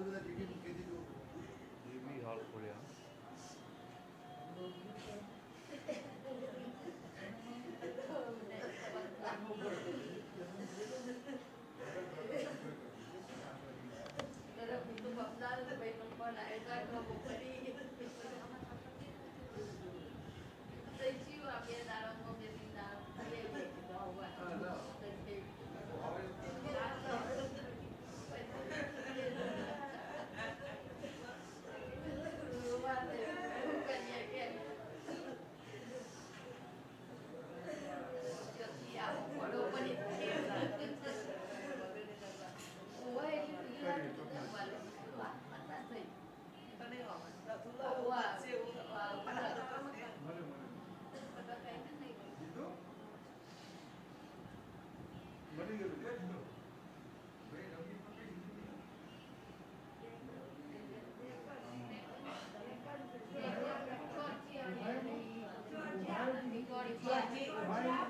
under the Yeah.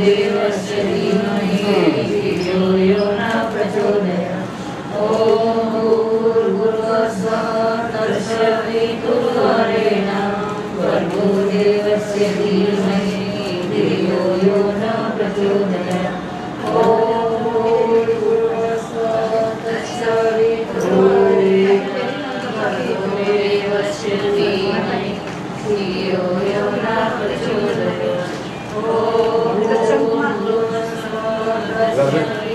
प्रचोदया धीमहि धियो यो न प्रचोदयात् धीमहि धियो यो न प्रचोदयात्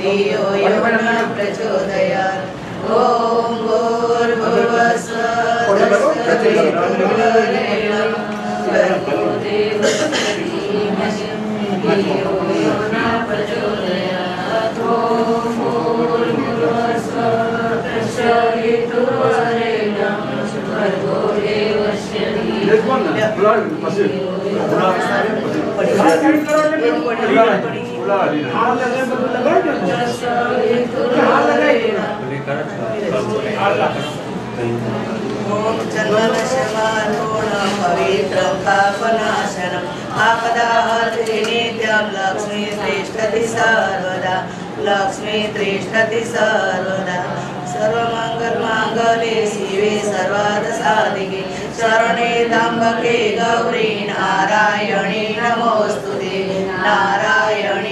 देयो प्रचोदयात् ॐ भूर्भुवस्वदेव न प्रचोदयात् ॐ भूर्भुवस्व प्रचोदितुरेणं भर्गो देवस्य Yes, one. Ular, masih. Ular. Ular. Ular. ॐ चन्दनशमारूढं पवित्रं पापनाशनम् लक्ष्मी तिष्ठति सर्वदा लक्ष्मी तिष्ठति सर्वदा सर्वमङ्गलमाङ्गले शिवे सर्वादसाधिके शरणे त्र्यम्बके गौरी नारायणी नमोऽस्तु ते नारायणी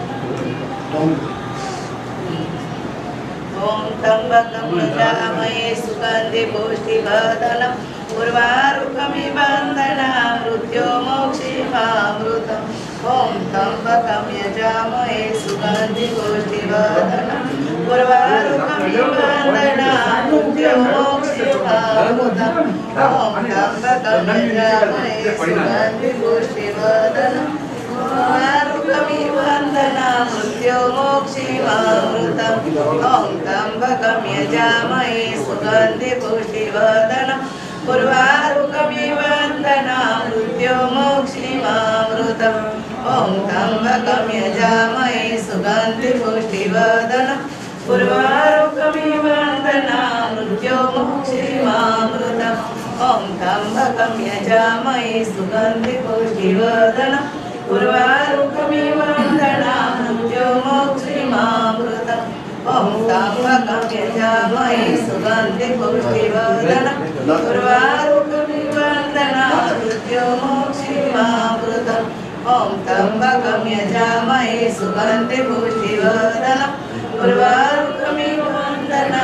ॐ त्र्यम्बकं यजामहे सुगन्धि पुष्टिवर्धनं उर्वारुकमिव वन्दना मृत्यो मोक्षिमामृतम् ॐ त्र्यम्बकं यजामहे सुगन्धि पुष्टिवर्धनं उर्वारुकमिव वन्दना मृत्यो मोक्षिमामृतम् ॐ त्र्यम्बकं यजामहे सुगन्धि पुष्टिवर्धनम् उर्वारुकमिव वन्दना मृत्यो मोक्षिमामृतम् ॐ त्र्यम्बकं यजामहे सुगन्धि पुष्टिवर्धनम् उर्वारुकमिव वन्दना मृत्यो मोक्षिमामृतम् ॐ त्र्यम्बकं यजामहे सुगन्धि पुष्टिवर्धनम् उर्वारुकमिव वन्दना मृत्यो मोक्षिमामृतम् ॐ त्र्यम्बकं यजामहे सुगन्धि वन्दना मृत्यो मोक्षिमामृतम् ॐ त्र्यम्बकं यजामहे सुगन्धि पुष्टिवर्धनम् उर्वारुकमिव वन्दना मृत्यो मोक्षिमामृतम् ॐ त्र्यम्बकं यजामहे सुगन्धि पुष्टिवर्धनम् उर्वारुकमिव वन्दना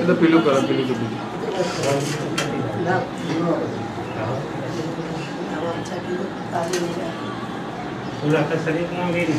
itu pilu kalau pilu itu pilu. Nah, nah kalau cakap itu tadi ni. Sudah keseringan ini.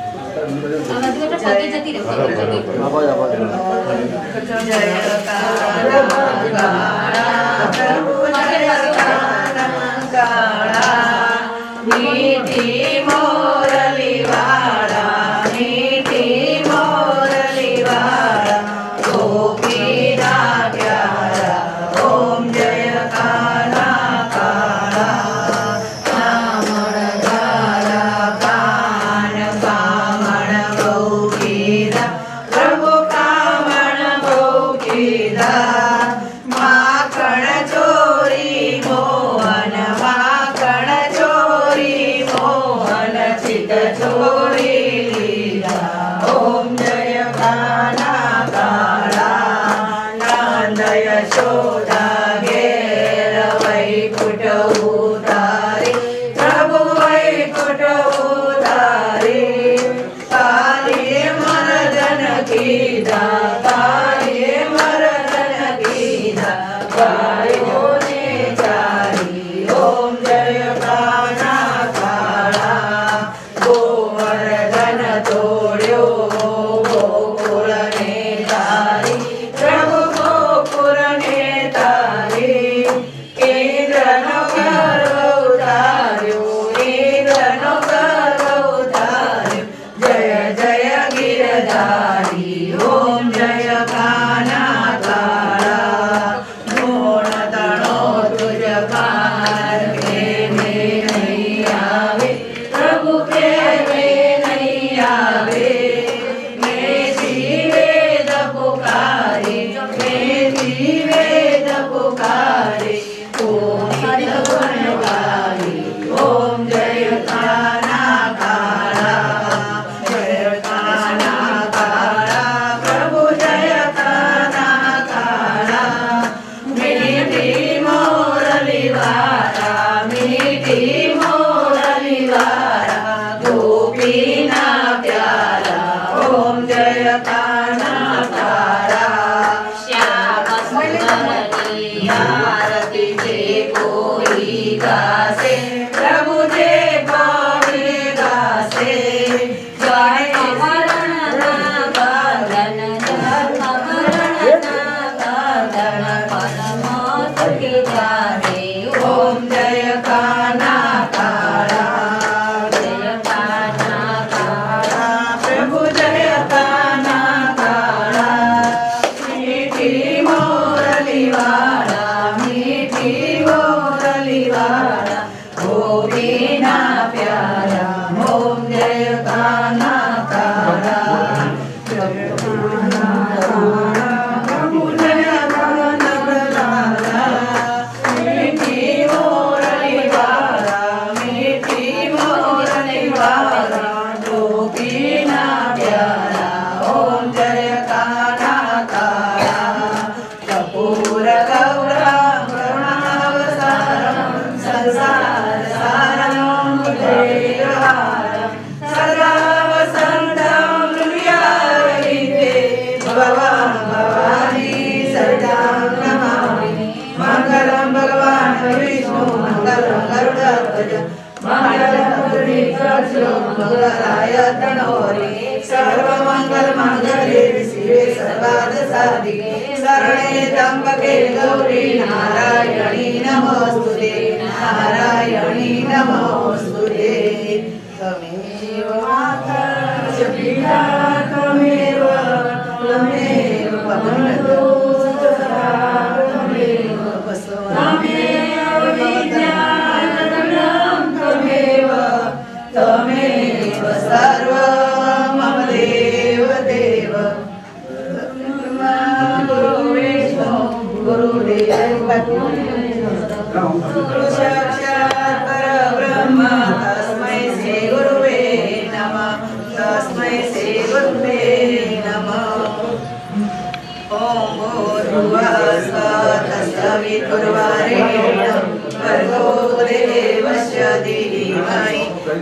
જય કાર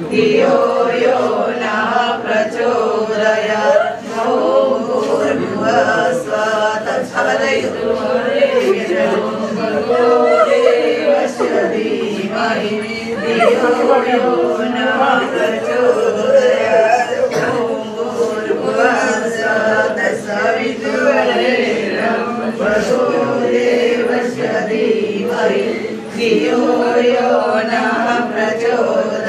धियो न प्रचोदयात् भूर्भुवः स्वतच्छलयतु भर्गो देवस्य धीमहि धियो यो न प्रचोदयात् भूर्भुवः स्वतस्सवितुरेरं भर्गो देवस्य धीमहि यो न प्रचोदयात्।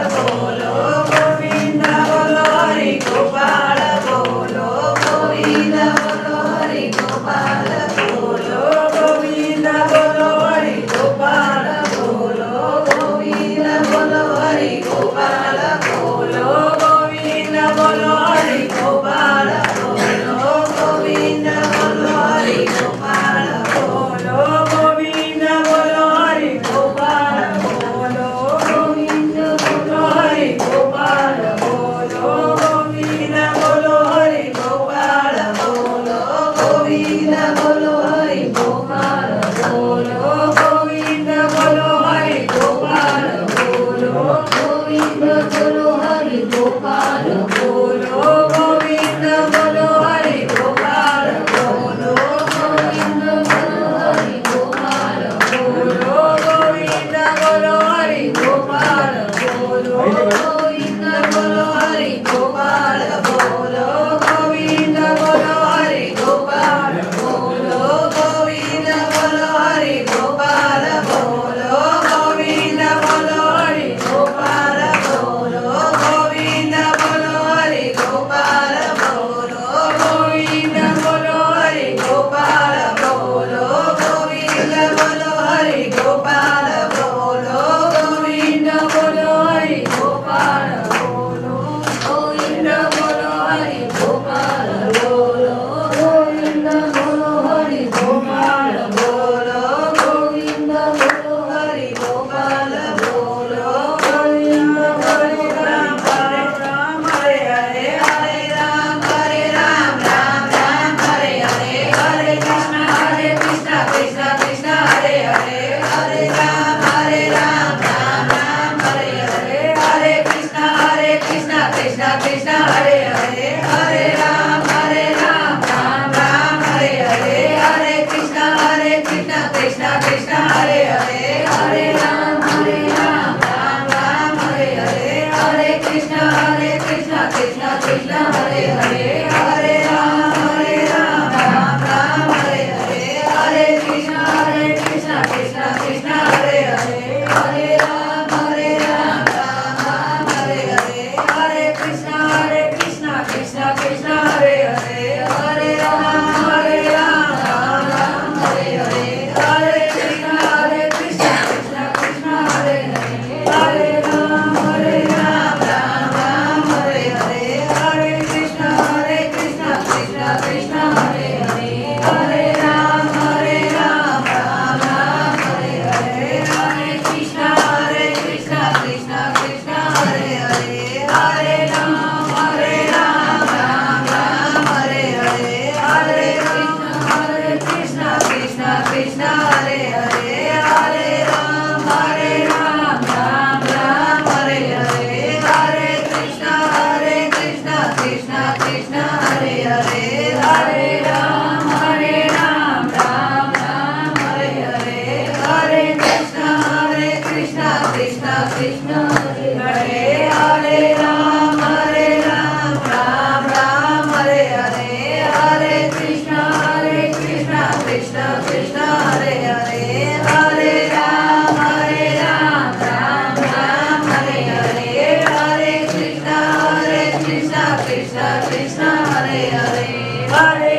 Bye.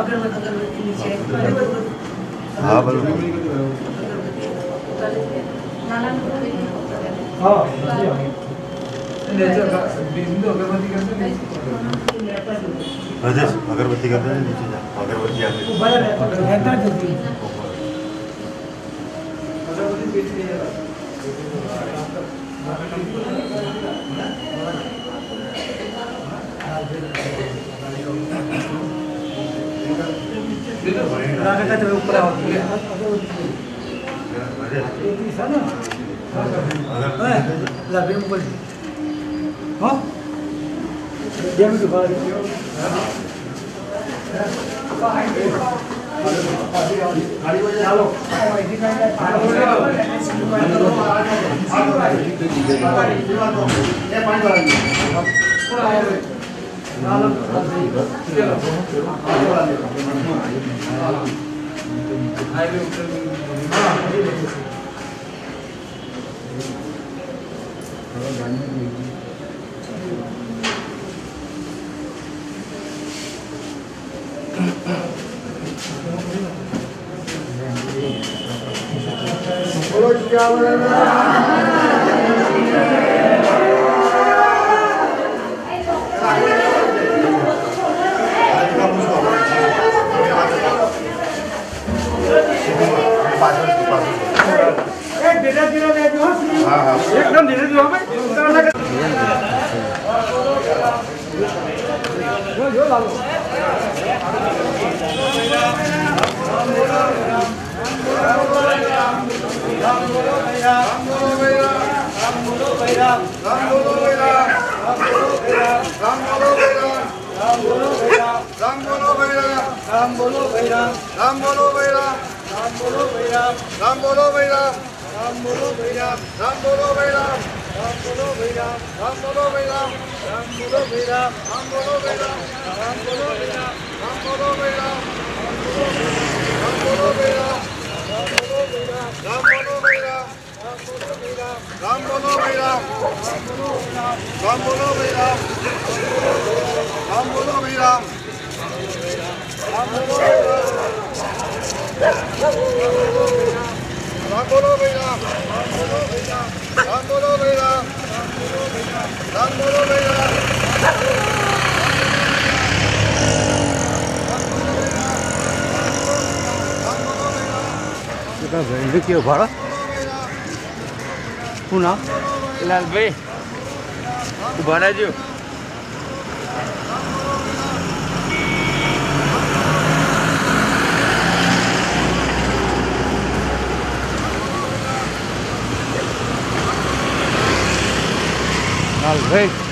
अगरबत्ती अगरबत्ती नीचे। हाँ बोलो। नाना हाँ। नेचर बिंदु अगरबत्ती करते हैं। राजेश अगरबत्ती कर दे नीचे जा अगरबत्ती आगे। अगरबत्ती ¿Qué pasa? ¿Qué pasa? ¿Qué pasa? ¿Qué ¿Qué ¿Qué ¿Qué. Lord, Yahweh. एकदम धीरे धीरे राम बोलो भैया राम बोलो भैया राम बोलो भैया राम बोलो भैया राम बोलो भैया राम राम बोलो भाई राम राम बोलो भाई राम राम बोलो भाई राम राम बोलो भाई राम राम बोलो भाई राम राम बोलो भाई राम राम बोलो भाई राम राम बोलो भाई राम राम बोलो भाई राम राम बोलो भाई राम राम बोलो भाई राम राम बोलो भाई राम राम बोलो भाई राम राम बोलो भाई राम राम बोलो भाई राम राम बोलो भाई राम राम बोलो भाई Às vezes.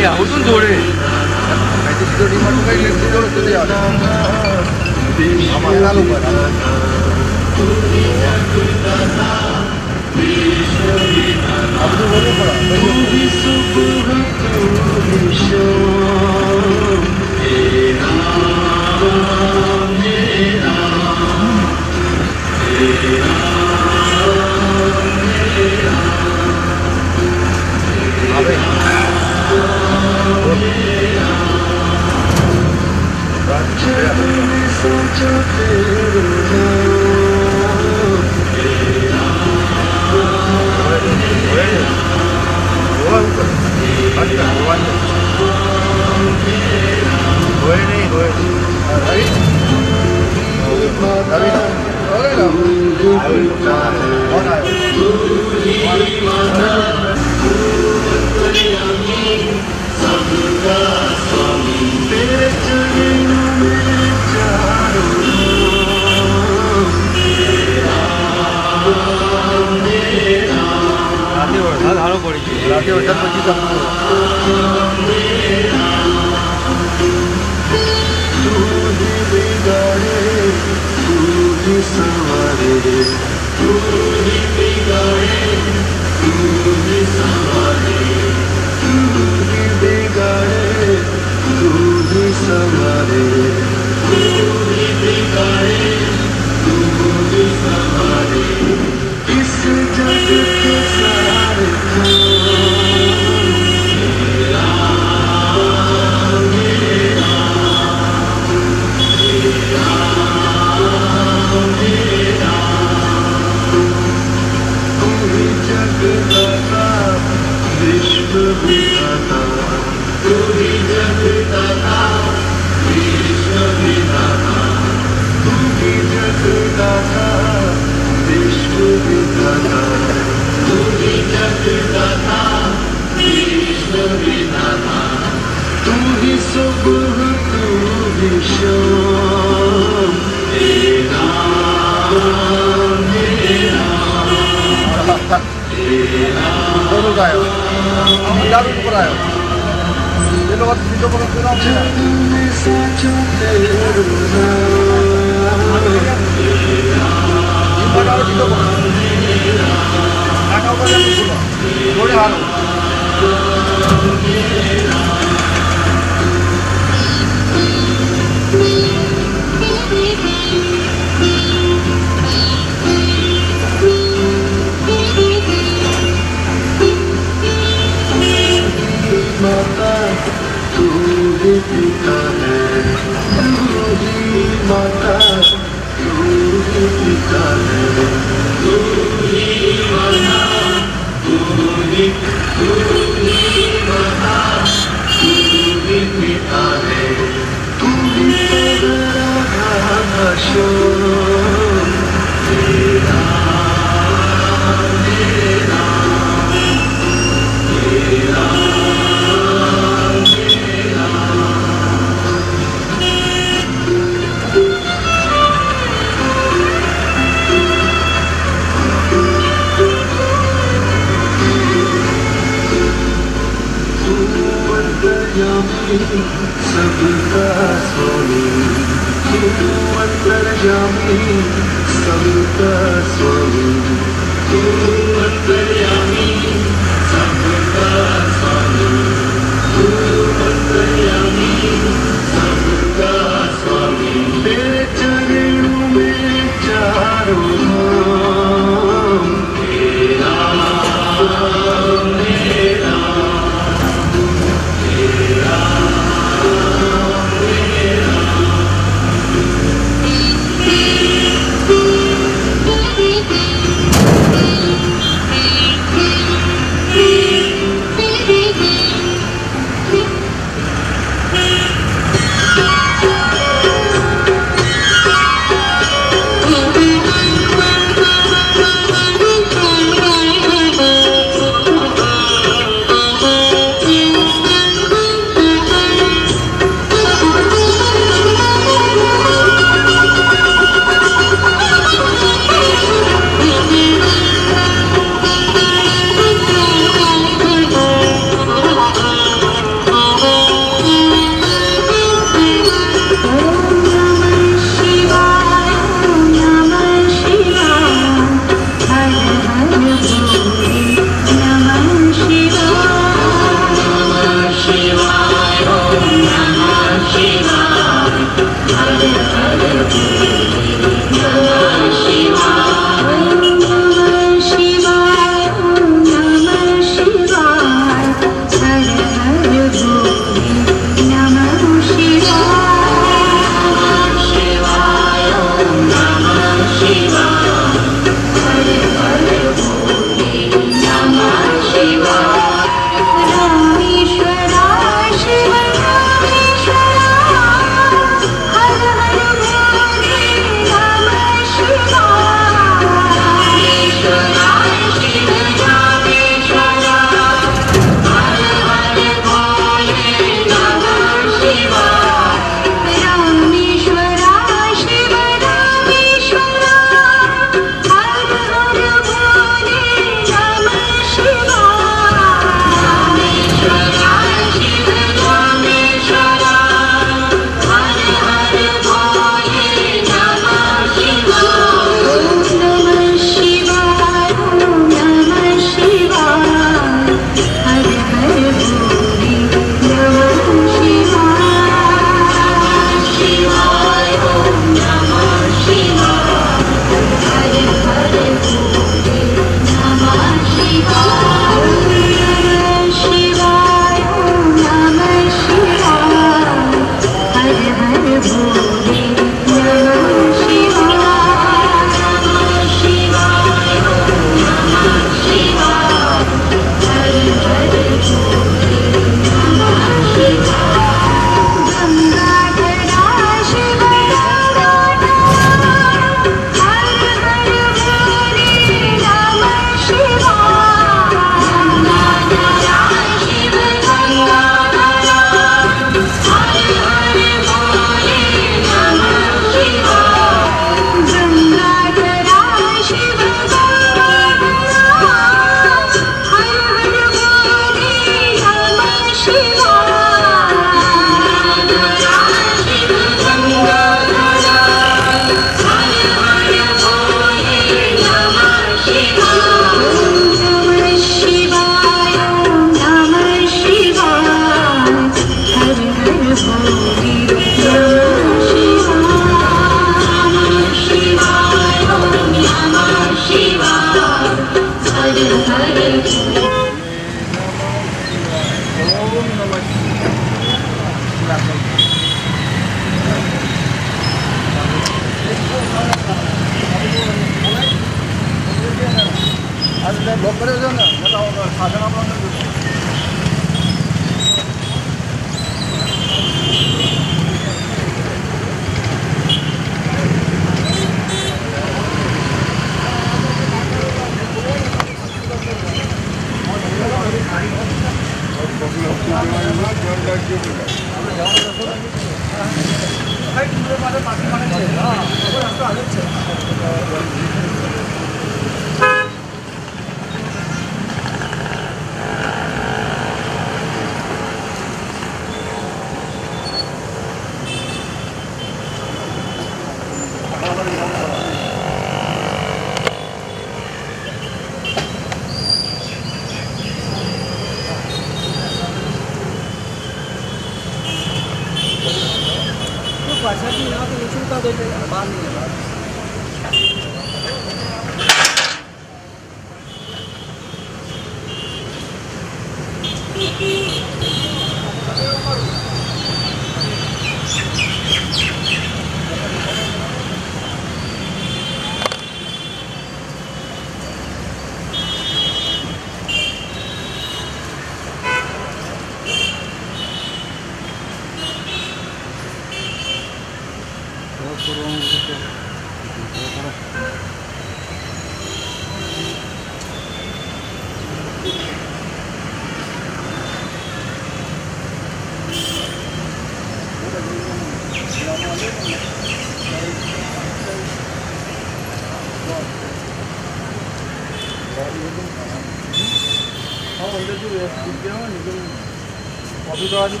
ajuda a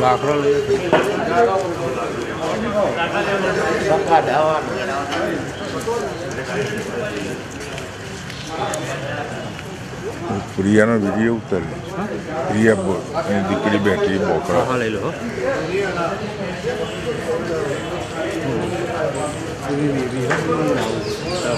લાકડો લઈ પ્રિયાનો વિડીયો ઉતારે પ્રિયા બો- એની દીકરી બેઠી બોકડા લઈ લો vì vì vì hết đầu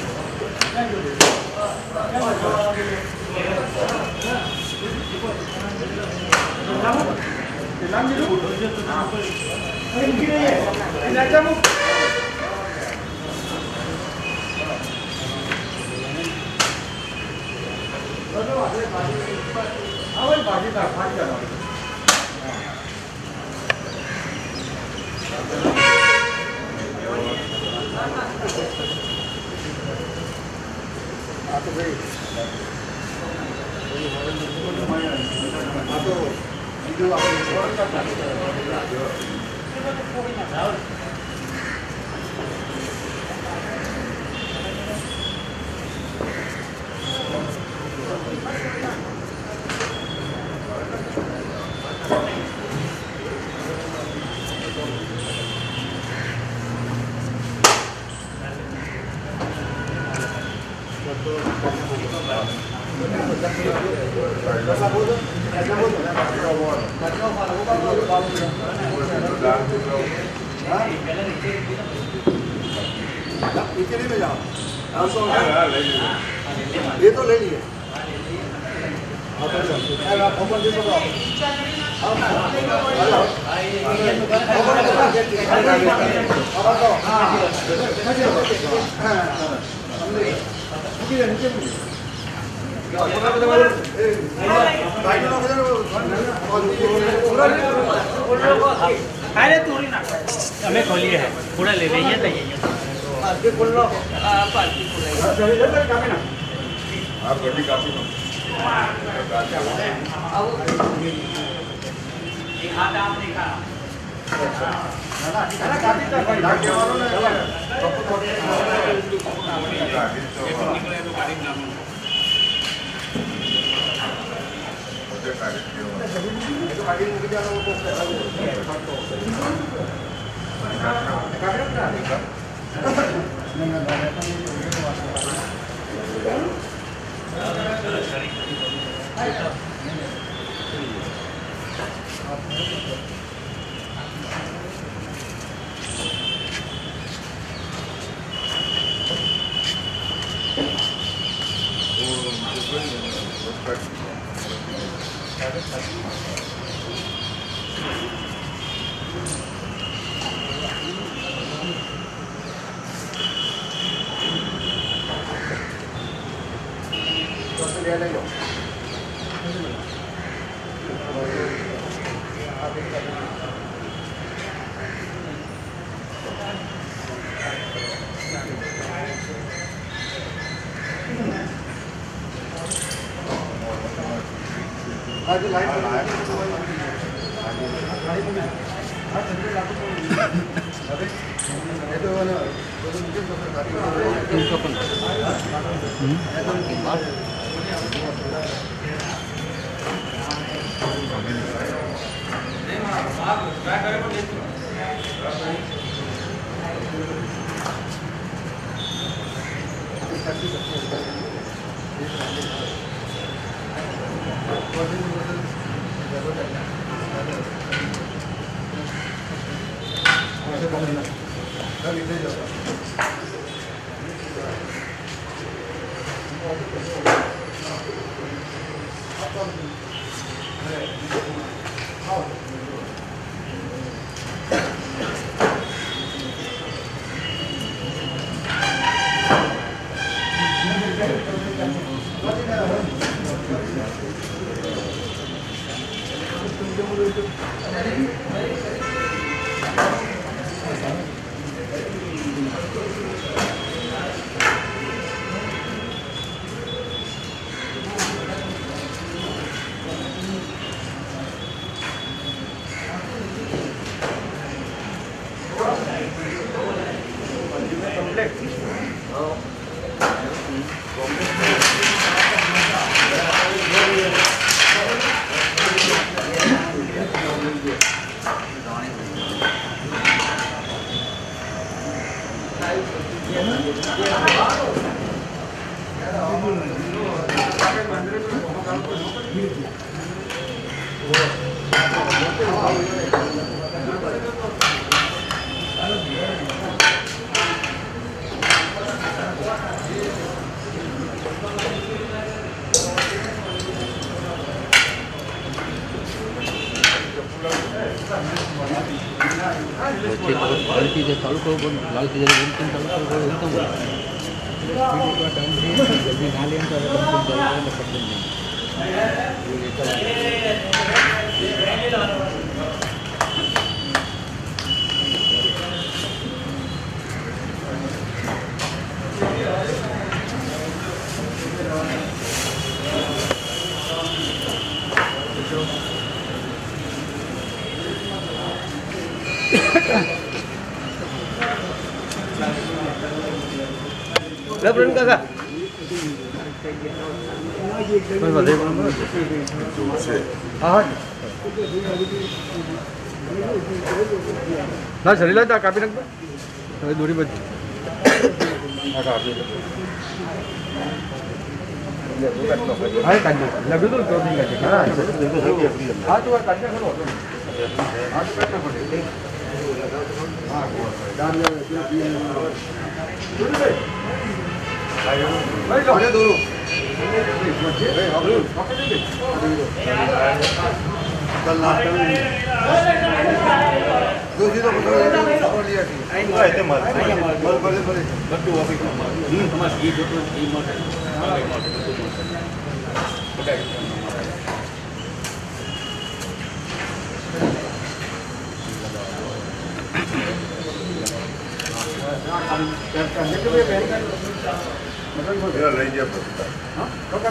भाजी भाजी भाजी あと、移動は。はい。लाइट तो लाल तिजोरी बोलते हैं ના શરીર તા કાપી નાખ હવે દોરી બધી આ કાપી હા કાઢી લગ્યું તો તો નહીં કાઢી હા હા તો કાઢી ખરો હા તો કાઢી પડે હા દાન ભાઈ લો દોરો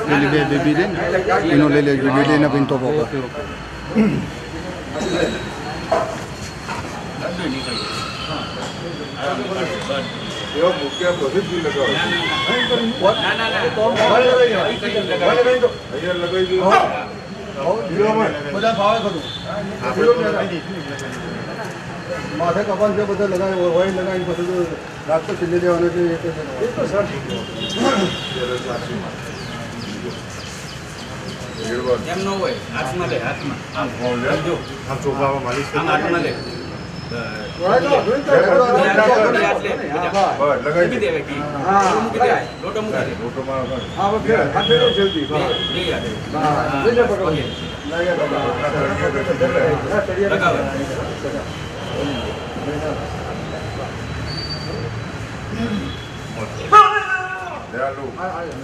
ले लीजिए बेबी लेना इन्होंने ले लीजिए लेना पिन तो होगा। એવો મુખ્ય પ્રસિદ્ધિ માથે કપાસ છે બધા લગાવી હોય લગાવી બધું રાખતો છેલ્લે દેવાનો છે એ તો સર એમ ન હોય હાથમાં લે હાથમાં. આમ જો. આમ ચોબાવા માલિશ આમ હાથમાં લે.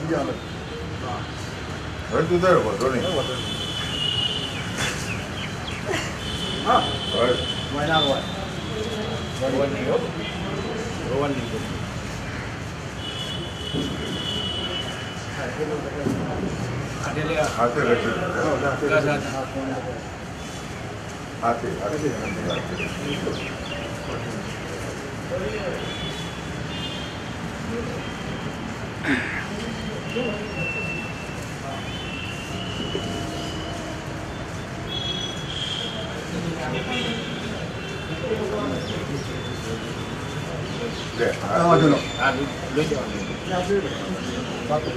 Yeah, look. 12달 버전이. 아, 왜 나와? 로원이요? 로원이요. 아들이야. 아들 같이. 아들 같이. 아들 같이. 아들 같이. 对，啊，对了，啊，对对对，八个人。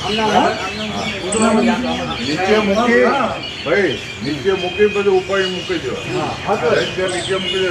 અહીંયા ગરજીભાઈ હમણાં કપડા નીચે મૂકી ભાઈ નીચે મૂકી બધું ઉપાડી મૂકી દો નીચે નીચે મૂકી દે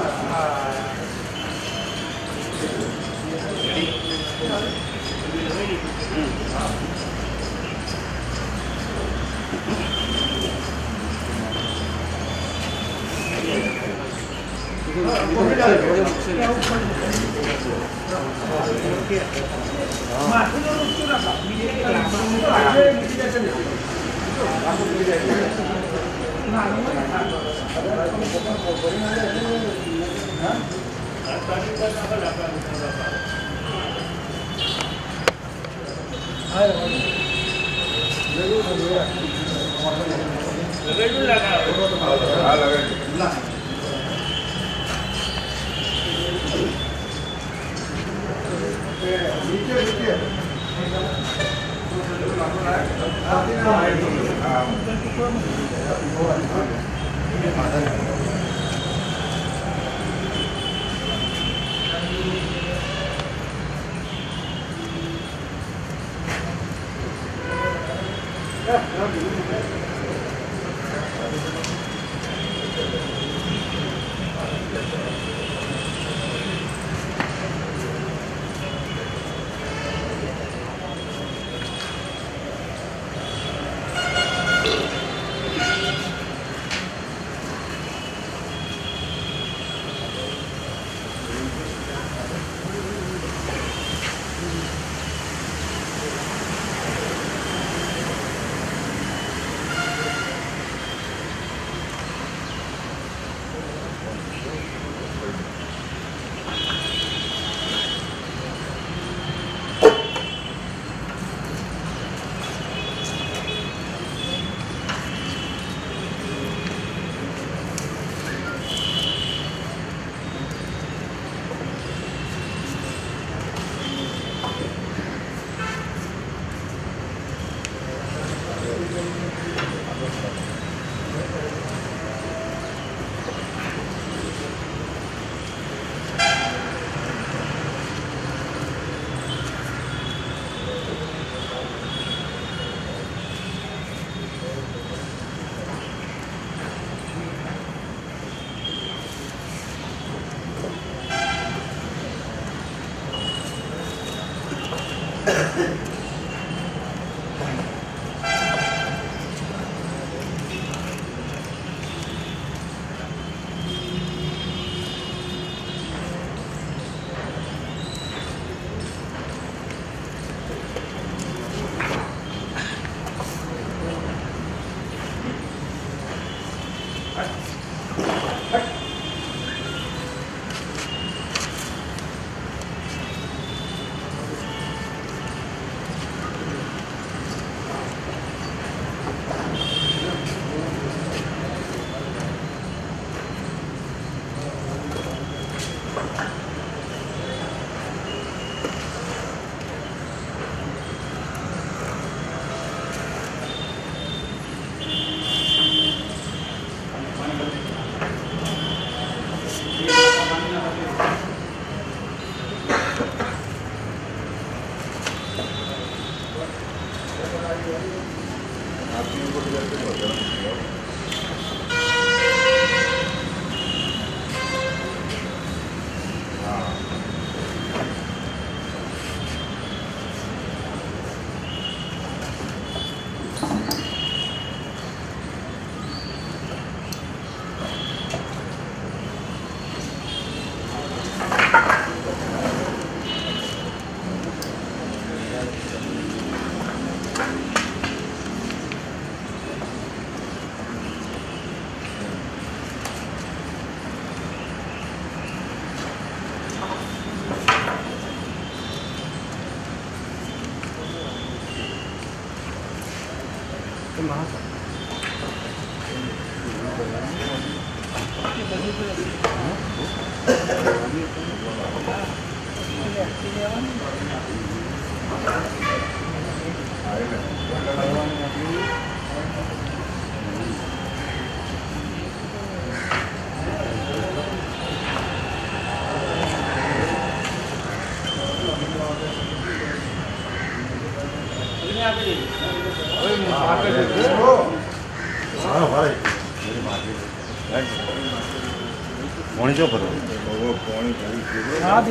रेगुलर लगा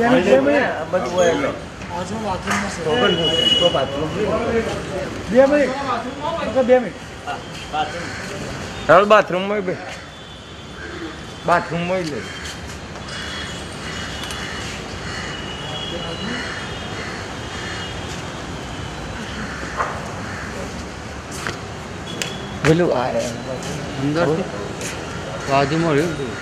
હા બે મિનિટ બે મિનિટ બધું હોય એટલે. તો બાથરૂમ બે મિનિટ ઓકે, બે મિનિટ ચાલ બાથરૂમમાં બે બાથરૂમમાં લે પેલું આ અંદર બાજુમાં રહ્યું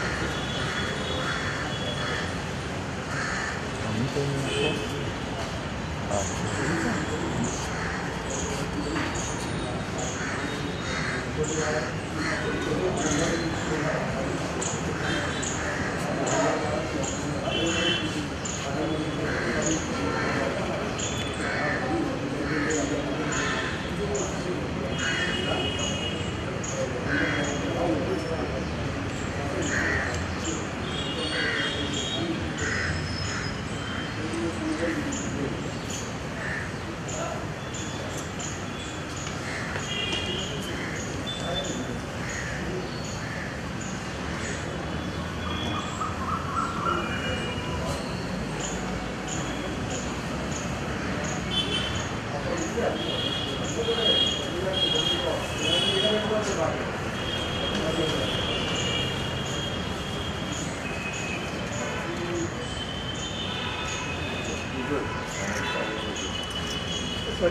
એ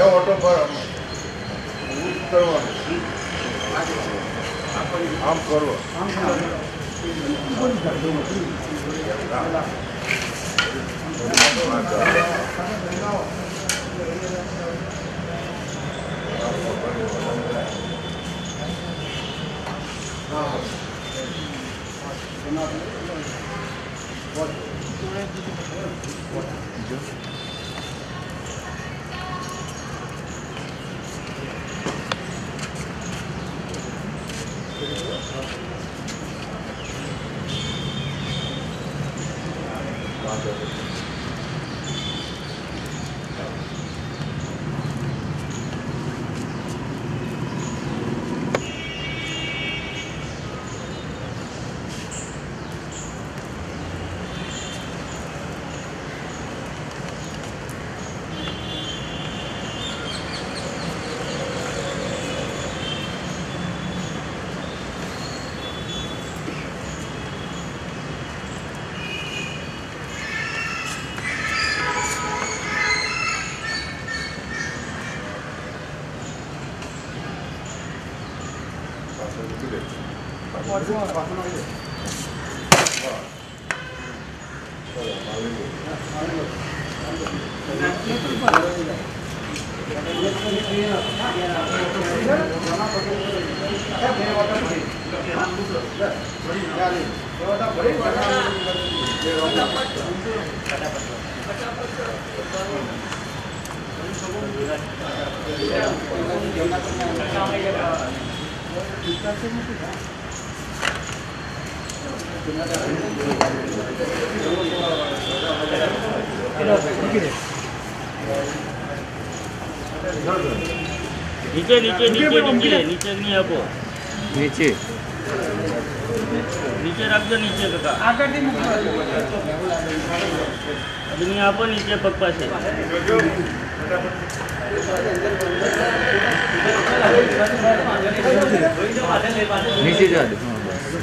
ઓટો પર કરવાનું આમ કરો Thank you. Thank. 我坐了吧。નીચે નીચે નીચે નીચે નીચે નહીં આપો નીચે નીચે રાખજો નીચે કાકા આગળથી મૂકવા નહીં આપો નીચે પગ પાસે નીચે જા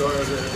Enjoy it.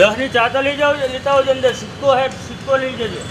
દસની ચા તો લઈ જાઓ લેતા આવજો અંદર સિક્કો હે સિક્કો લઈ જજો